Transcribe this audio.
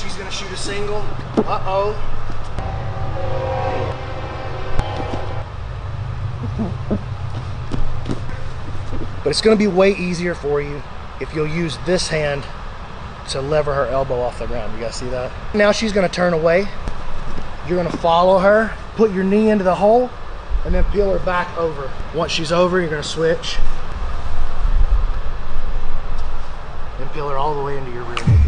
She's gonna shoot a single. Uh-oh. But it's gonna be way easier for you if you'll use this hand to lever her elbow off the ground. You guys see that? Now she's gonna turn away. You're gonna follow her, put your knee into the hole, and then peel her back over. Once she's over, you're gonna switch. And peel her all the way into your rear knee.